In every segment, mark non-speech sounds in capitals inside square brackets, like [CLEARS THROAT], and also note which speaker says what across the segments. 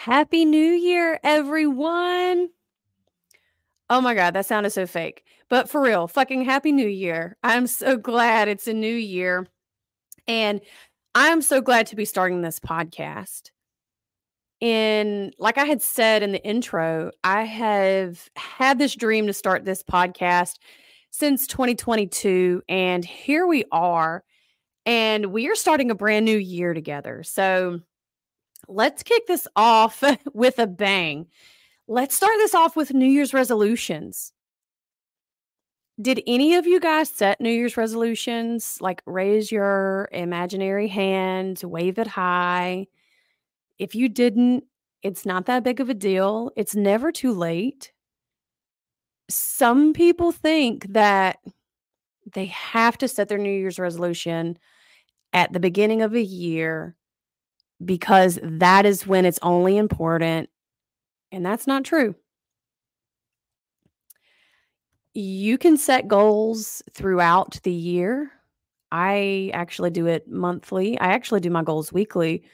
Speaker 1: Happy New Year, everyone. Oh my God, that sounded so fake. But for real, fucking Happy New Year. I'm so glad it's a new year. And I'm so glad to be starting this podcast. And like I had said in the intro, I have had this dream to start this podcast since 2022. And here we are. And we are starting a brand new year together. So let's kick this off [LAUGHS] with a bang. Let's start this off with New Year's resolutions. Did any of you guys set New Year's resolutions? Like raise your imaginary hand, wave it high. If you didn't, it's not that big of a deal. It's never too late. Some people think that they have to set their New Year's resolution at the beginning of a year because that is when it's only important. And that's not true. You can set goals throughout the year. I actually do it monthly. I actually do my goals weekly,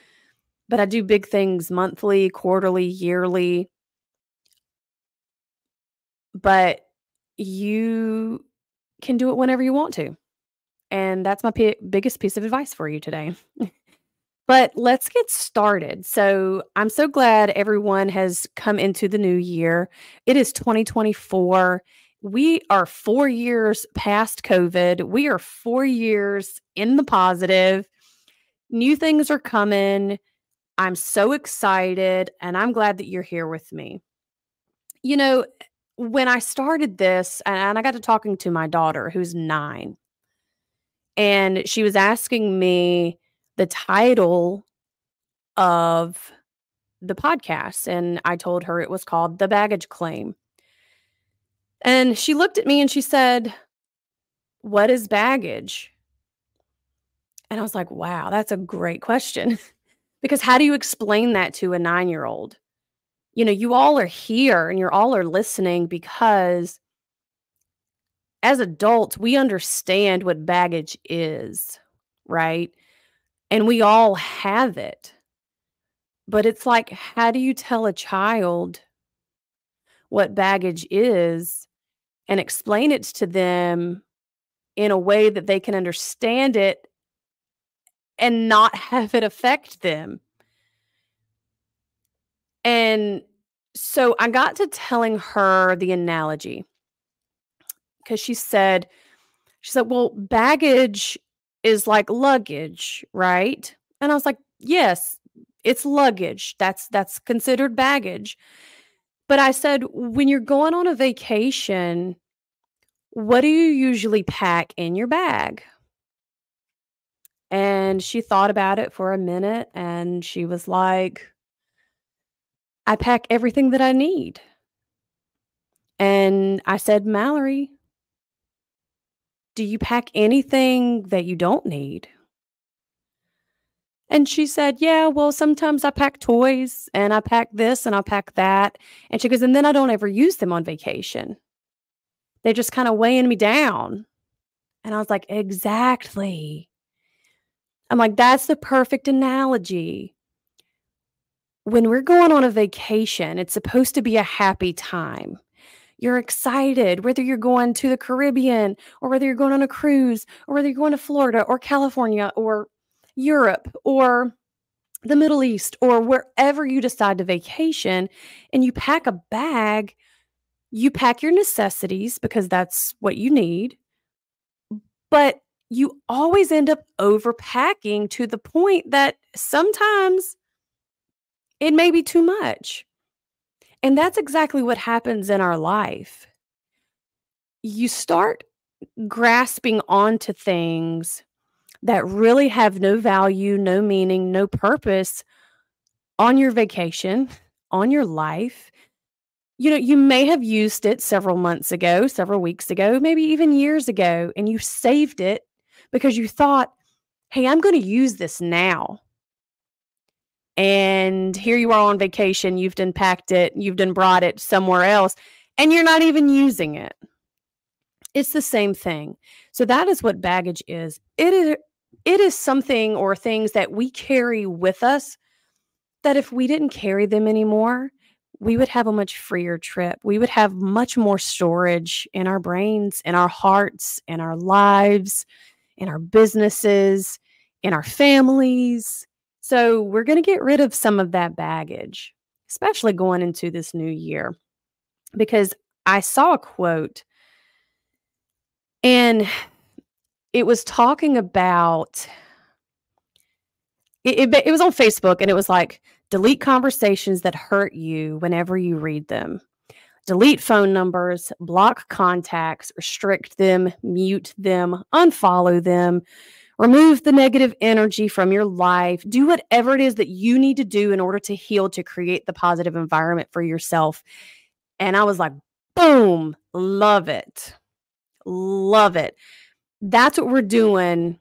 Speaker 1: but I do big things monthly, quarterly, yearly. But you can do it whenever you want to. And that's my p- biggest piece of advice for you today. [LAUGHS] But let's get started. So, I'm so glad everyone has come into the new year. It is 2024. We are four years past COVID. We are four years in the positive. New things are coming. I'm so excited, and I'm glad that you're here with me. You know, when I started this, and I got to talking to my daughter who's nine, and she was asking me, the title of the podcast. And I told her it was called The Baggage Claim. And she looked at me and she said, What is baggage? And I was like, Wow, that's a great question. [LAUGHS] because how do you explain that to a nine year old? You know, you all are here and you're all are listening because as adults, we understand what baggage is, right? And we all have it. But it's like, how do you tell a child what baggage is and explain it to them in a way that they can understand it and not [LAUGHS] have it affect them? And so I got to telling her the analogy because she said, she said, well, baggage is like luggage, right? And I was like, yes, it's luggage. That's that's considered baggage. But I said, when you're going on a vacation, what do you usually pack in your bag? And she thought about it for a minute and she was like, I pack everything that I need. And I said, Mallory, do you pack anything that you don't need? And she said, Yeah, well, sometimes I pack toys and I pack this and I pack that. And she goes, And then I don't ever use them on vacation. They're just kind of weighing me down. And I was like, Exactly. I'm like, That's the perfect analogy. When we're going on a vacation, it's supposed to be a happy time. You're excited, whether you're going to the Caribbean or whether you're going on a cruise or whether you're going to Florida or California or Europe or the Middle East or wherever you decide to vacation and you pack a bag, you pack your necessities because that's what you need. But you always end up overpacking to the point that sometimes it may be too much. And that's exactly what happens in our life. You start grasping onto things that really have no value, no meaning, no purpose on your vacation, on your life. You know, you may have used it several months ago, several weeks ago, maybe even years ago, and you saved it because you thought, hey, I'm going to use this now and here you are on vacation you've done packed it you've done brought it somewhere else and you're not even using it it's the same thing so that is what baggage is it is it is something or things that we carry with us that if we didn't carry them anymore, we would have a much freer trip. We would have much more storage in our brains, in our hearts, in our lives, in our businesses, in our families. So, we're going to get rid of some of that baggage, especially going into this new year. Because I saw a quote and it was talking about it, it, it was on Facebook and it was like delete conversations that hurt you whenever you read them delete phone numbers, block contacts, restrict them, mute them, unfollow them, remove the negative energy from your life, do whatever it is that you need to do in order to heal to create the positive environment for yourself. And I was like, boom, love it. Love it. That's what we're doing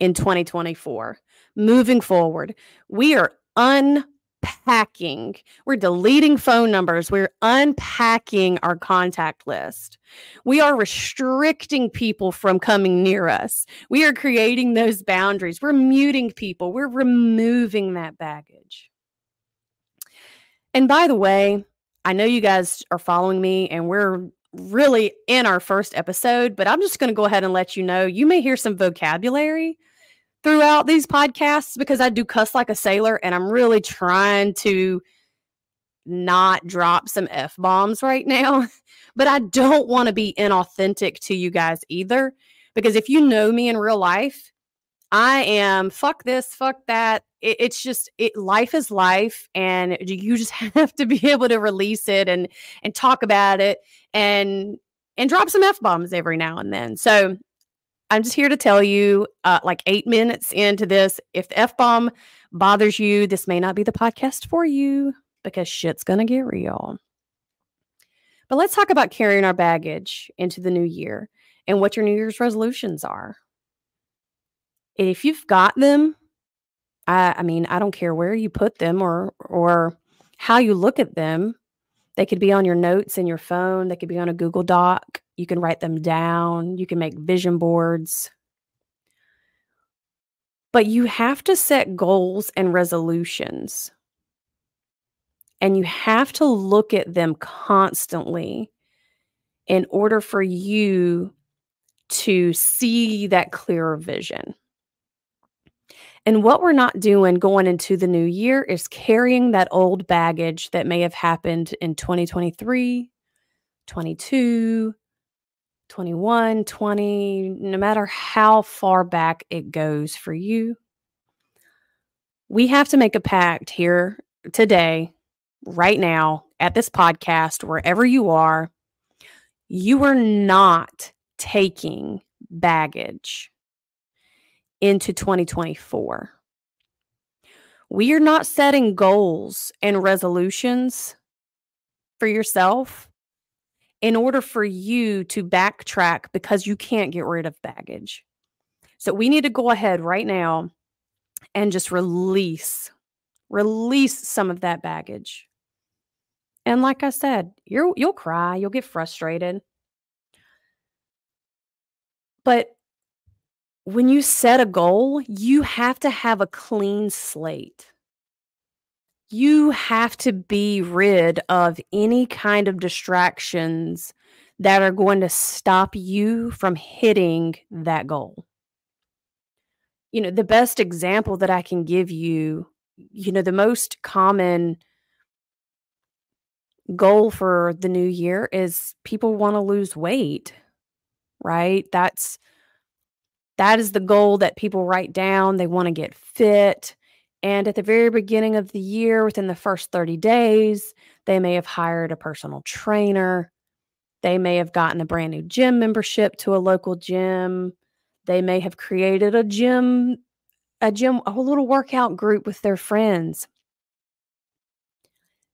Speaker 1: in 2024. Moving forward, we are un unpacking. We're deleting phone numbers. We're unpacking our contact list. We are restricting people from coming near us. We are creating those boundaries. We're muting people. We're removing that baggage. And by the way, I know you guys are following me and we're really in our first episode, but I'm just going to go ahead and let you know you may hear some vocabulary throughout these podcasts because I do cuss like a sailor and I'm really trying to not drop some F bombs right now. [LAUGHS] But I don't want to be inauthentic to you guys either. Because if you know me in real life, I am fuck this, fuck that. It, it's just it life is life and you just [LAUGHS] have to be able to release it and and talk about it and and drop some F bombs every now and then. So I'm just here to tell you, uh, like eight minutes into this, if the F bomb bothers you, this may not be the podcast for you because shit's going to get real. But let's talk about carrying our baggage into the new year and what your New Year's resolutions are. If you've got them, I, I mean, I don't care where you put them or or how you look at them. They could be on your notes in your phone. They could be on a Google Doc. You can write them down, you can make vision boards. But you have to set goals and resolutions. And you have to look at them constantly in order for you to see that clearer vision. And what we're not doing going into the new year is carrying that old baggage that may have happened in 2023, 22, 21, 20, no matter how far back it goes for you. We have to make a pact here today, right now, at this podcast, wherever you are. You are not taking baggage into 2024. We are not setting goals and resolutions for yourself in order for you to backtrack because you can't get rid of baggage. So we need to go ahead right now and just release release some of that baggage. And like I said, you you'll cry, you'll get frustrated. But when you set a goal, you have to have a clean slate you have to be rid of any kind of distractions that are going to stop you from hitting that goal. You know, the best example that I can give you, you know, the most common goal for the new year is people want to lose weight, right? That's that is the goal that people write down. They want to get fit. And at the very beginning of the year, within the first 30 days, they may have hired a personal trainer. They may have gotten a brand new gym membership to a local gym. They may have created a gym, a gym, a little workout group with their friends.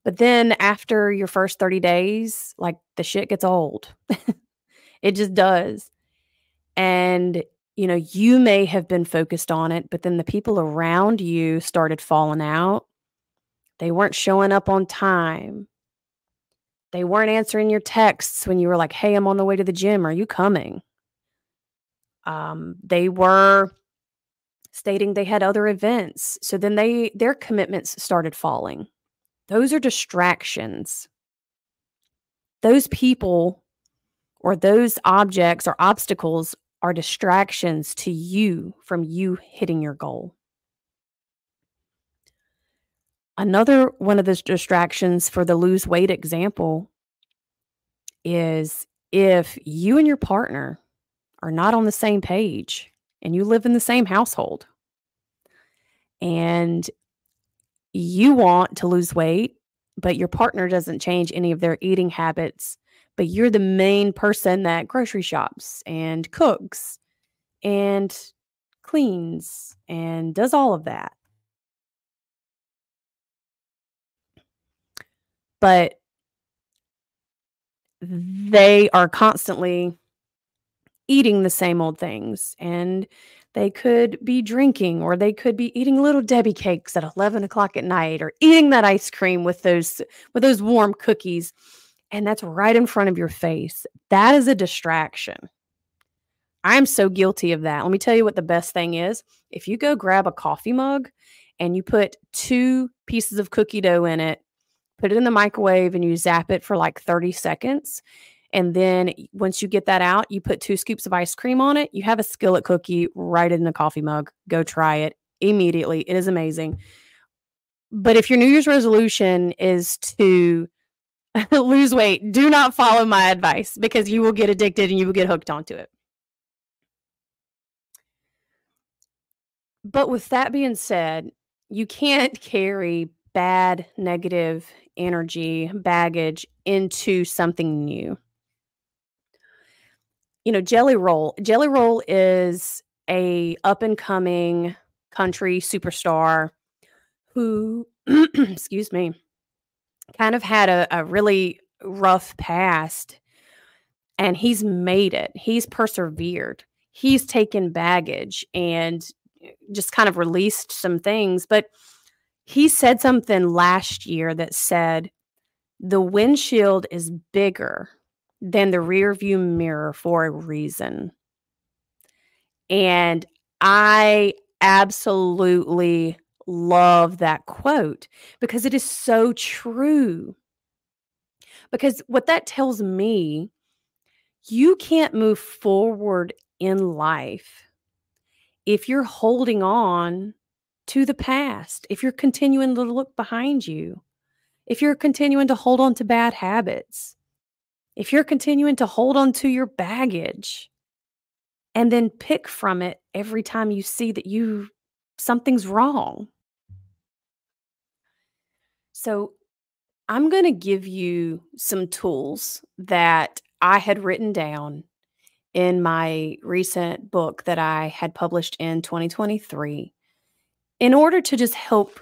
Speaker 1: But then after your first 30 days, like the shit gets old. [LAUGHS] it just does. And you know, you may have been focused on it, but then the people around you started falling out. They weren't showing up on time. They weren't answering your texts when you were like, hey, I'm on the way to the gym. Are you coming? Um, they were stating they had other events. So then they their commitments started falling. Those are distractions. Those people or those objects or obstacles are distractions to you from you hitting your goal. Another one of those distractions for the lose weight example is if you and your partner are not on the same page and you live in the same household and you want to lose weight, but your partner doesn't change any of their eating habits, but you're the main person that grocery shops and cooks and cleans and does all of that. But they are constantly eating the same old things and they could be drinking or they could be eating little debbie cakes at 11 o'clock at night or eating that ice cream with those with those warm cookies and that's right in front of your face that is a distraction i'm so guilty of that let me tell you what the best thing is if you go grab a coffee mug and you put two pieces of cookie dough in it put it in the microwave and you zap it for like 30 seconds and then once you get that out, you put two scoops of ice cream on it. You have a skillet cookie right in the coffee mug. Go try it immediately. It is amazing. But if your New Year's resolution is to [LAUGHS] lose weight, do not follow my advice because you will get addicted and you will get hooked onto it. But with that being said, you can't carry bad, negative energy, baggage into something new you know, Jelly Roll. Jelly Roll is a up and coming country superstar who, [CLEARS THROAT] excuse me, kind of had a, a really rough past and he's made it. He's persevered. He's taken baggage and eh, just kind of released some things. But he said something last year that said, the windshield is bigger than the rear view mirror for a reason. And I absolutely love that quote because it is so true. Because what that tells me, you can't move forward in life if you're holding on to the past, if you're continuing to look behind you, if you're continuing to hold on to bad habits, if you're continuing to hold on to your baggage and then pick from it every time you see that you something's wrong. So, I'm going to give you some tools that I had written down in my recent book that I had published in 2023 in order to just help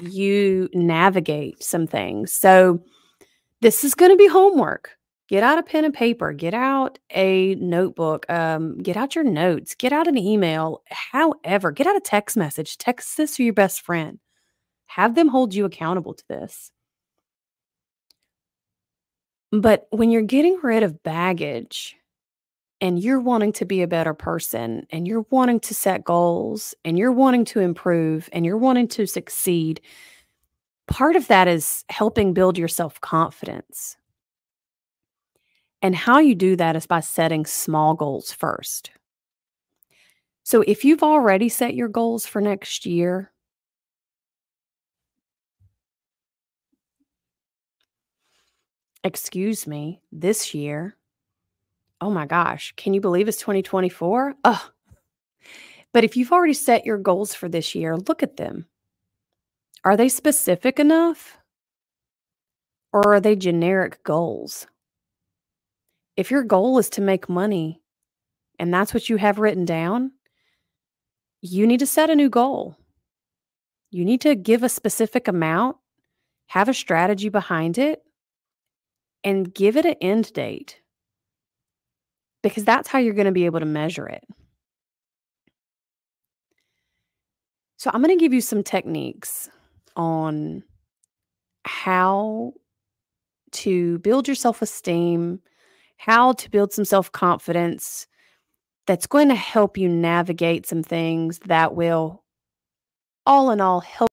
Speaker 1: you navigate some things. So, this is going to be homework get out a pen and paper, get out a notebook, um, get out your notes, get out an email, however, get out a text message, text this to your best friend. Have them hold you accountable to this. But when you're getting rid of baggage and you're wanting to be a better person and you're wanting to set goals and you're wanting to improve and you're wanting to succeed, part of that is helping build your self confidence and how you do that is by setting small goals first. So if you've already set your goals for next year, excuse me, this year, oh my gosh, can you believe it's 2024? Oh, but if you've already set your goals for this year, look at them. Are they specific enough? Or are they generic goals? if your goal is to make money and that's what you have written down, you need to set a new goal. You need to give a specific amount, have a strategy behind it, and give it an end date because that's how you're going to be able to measure it. So, I'm going to give you some techniques on how to build your self esteem how to build some self confidence that's going to help you navigate some things that will all in all help